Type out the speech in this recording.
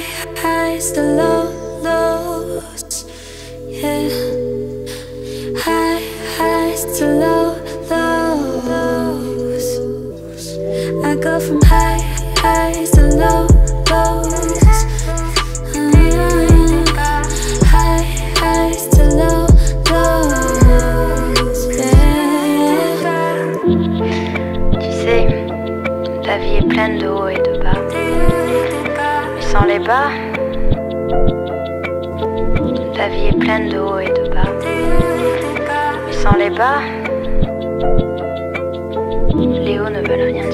highs to low lows. Yeah. High highs to low lows. I go from high highs to low lows. Uh-huh. High sais, la vie est pleine de hauts et de bas. Les bas, la vie est pleine de hauts et de bas. Sans les bas, les hauts ne veulent rien.